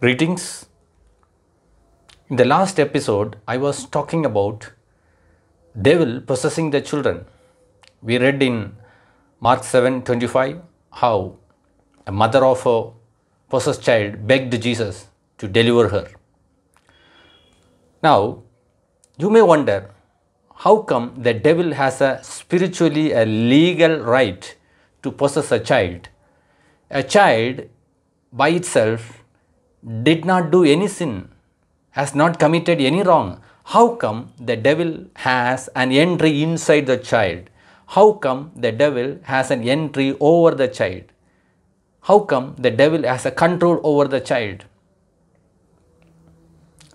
Greetings. In the last episode, I was talking about devil possessing the children. We read in Mark 7:25 how a mother of a possessed child begged Jesus to deliver her. Now, you may wonder how come the devil has a spiritually a legal right to possess a child? A child by itself did not do any sin, has not committed any wrong. How come the devil has an entry inside the child? How come the devil has an entry over the child? How come the devil has a control over the child?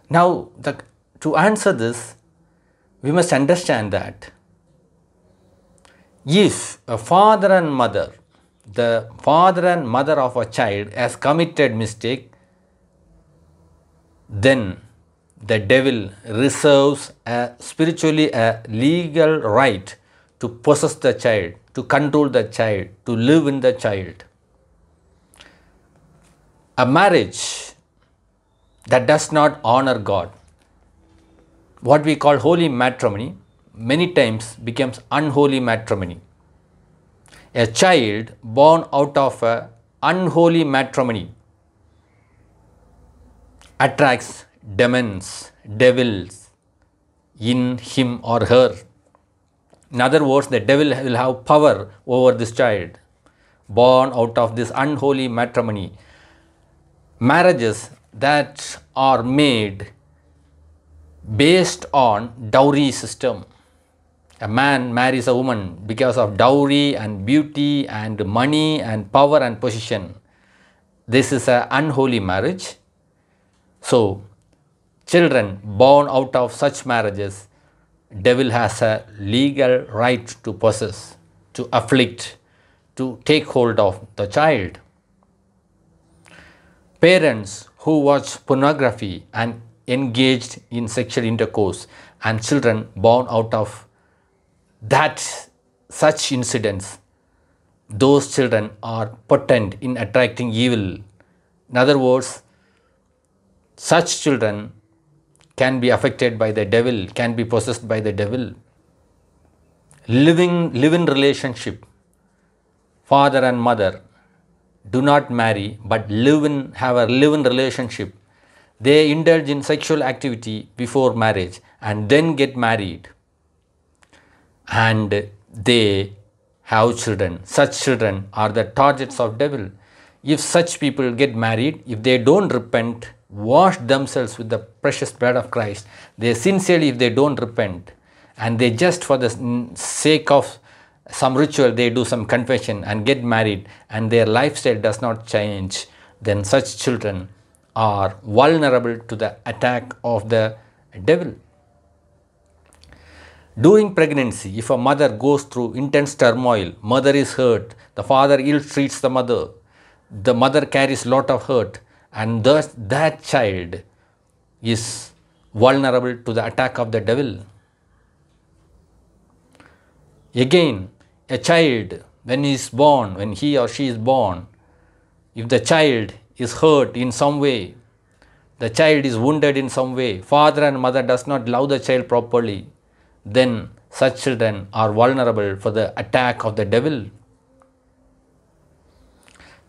Now, the, to answer this, we must understand that if a father and mother, the father and mother of a child has committed mistake, then the devil reserves a spiritually a legal right to possess the child, to control the child, to live in the child. A marriage that does not honor God, what we call holy matrimony, many times becomes unholy matrimony. A child born out of a unholy matrimony attracts demons, devils in him or her. In other words, the devil will have power over this child born out of this unholy matrimony. Marriages that are made based on dowry system. A man marries a woman because of dowry and beauty and money and power and position. This is an unholy marriage. So, children born out of such marriages, devil has a legal right to possess, to afflict, to take hold of the child. Parents who watch pornography and engaged in sexual intercourse and children born out of that such incidents those children are potent in attracting evil in other words such children can be affected by the devil can be possessed by the devil. Living live in relationship father and mother do not marry but live in have a live in relationship. They indulge in sexual activity before marriage and then get married. And they have children. Such children are the targets of devil. If such people get married if they don't repent wash themselves with the precious blood of christ. They sincerely if they don't repent and they just for the sake of some ritual they do some confession and get married and their lifestyle does not change then such children are vulnerable to the attack of the devil. During pregnancy, if a mother goes through intense turmoil, mother is hurt, the father ill treats the mother, the mother carries lot of hurt, and thus that child is vulnerable to the attack of the devil. Again, a child, when he is born, when he or she is born, if the child is hurt in some way, the child is wounded in some way, father and mother does not love the child properly, then such children are vulnerable for the attack of the devil.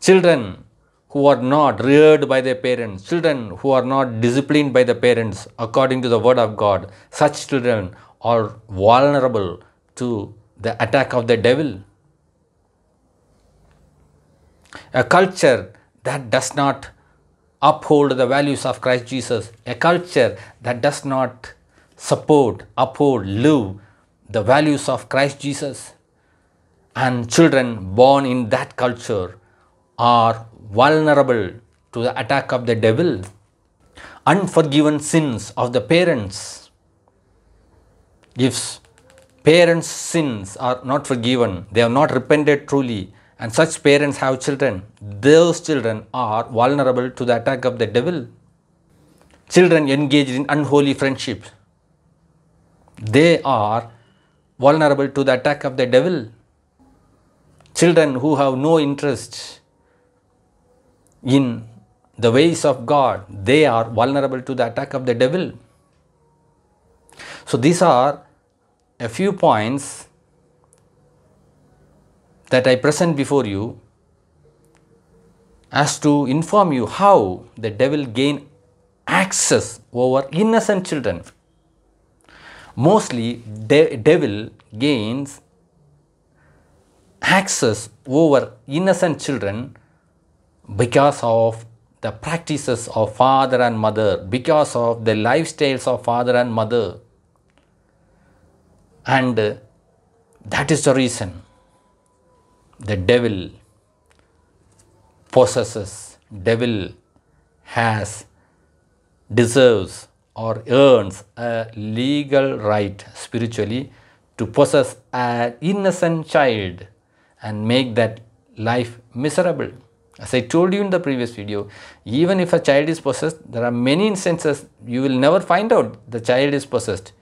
Children who are not reared by their parents, children who are not disciplined by the parents according to the word of God, such children are vulnerable to the attack of the devil. A culture that does not uphold the values of Christ Jesus, a culture that does not support, uphold, live the values of Christ Jesus, and children born in that culture are vulnerable to the attack of the devil. Unforgiven sins of the parents. If parents' sins are not forgiven, they have not repented truly, and such parents have children, those children are vulnerable to the attack of the devil. Children engaged in unholy friendships, they are vulnerable to the attack of the devil. Children who have no interest in the ways of God, they are vulnerable to the attack of the devil. So, these are a few points that I present before you as to inform you how the devil gain access over innocent children. Mostly, de- devil gains access over innocent children because of the practices of father and mother, because of the lifestyles of father and mother. And that is the reason the devil possesses, devil has, deserves or earns a legal right spiritually to possess an innocent child and make that life miserable. As I told you in the previous video, even if a child is possessed, there are many instances you will never find out the child is possessed.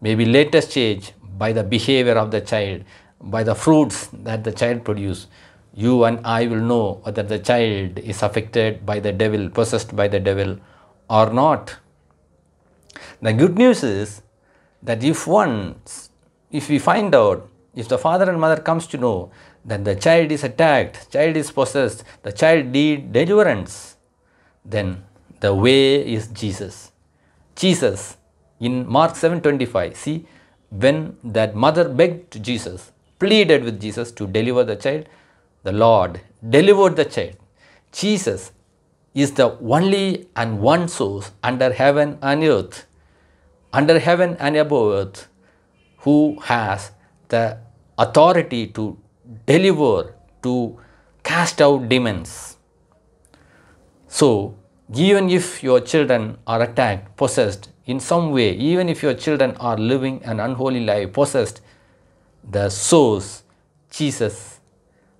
Maybe later stage by the behavior of the child, by the fruits that the child produce, you and I will know whether the child is affected by the devil, possessed by the devil or not. The good news is that if once, if we find out, if the father and mother comes to know that the child is attacked, child is possessed, the child need deliverance, then the way is Jesus. Jesus in Mark 7:25, see, when that mother begged Jesus, pleaded with Jesus to deliver the child, the Lord delivered the child. Jesus is the only and one source under heaven and earth, under heaven and above earth, who has the authority to deliver, to cast out demons. So, even if your children are attacked, possessed in some way, even if your children are living an unholy life, possessed, the source, Jesus,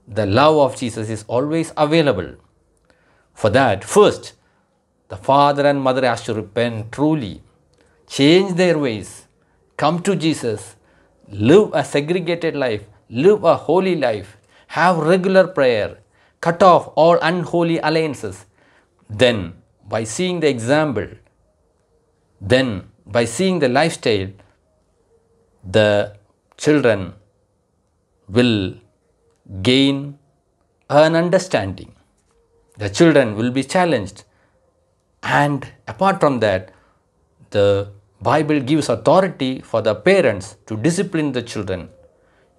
the love of Jesus is always available. For that, first, the father and mother has to repent truly, change their ways, come to Jesus, live a segregated life, live a holy life, have regular prayer, cut off all unholy alliances. Then, by seeing the example, then by seeing the lifestyle, the children will gain an understanding. The children will be challenged. And apart from that, the Bible gives authority for the parents to discipline the children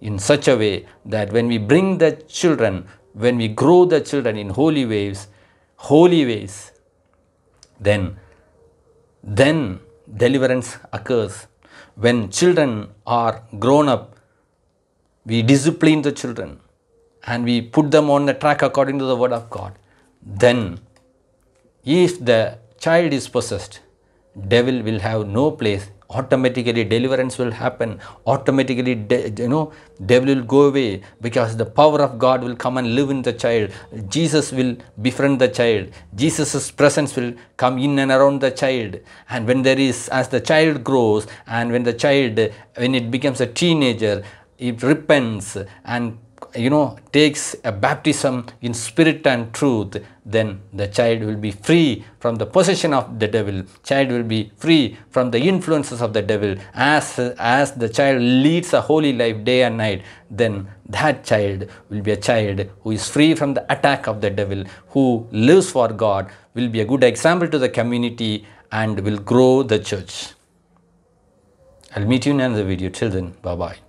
in such a way that when we bring the children, when we grow the children in holy ways, holy ways, then then deliverance occurs. When children are grown up, we discipline the children and we put them on the track according to the word of God. Then, if the child is possessed, devil will have no place automatically deliverance will happen. Automatically you know devil will go away because the power of god will come and live in the child. Jesus will befriend the child. Jesus' presence will come in and around the child. And when there is as the child grows and when the child when it becomes a teenager it repents and you know takes a baptism in spirit and truth then the child will be free from the possession of the devil. Child will be free from the influences of the devil. As as the child leads a holy life day and night then that child will be a child who is free from the attack of the devil who lives for god will be a good example to the community and will grow the church. I'll meet you in another video. Till then bye bye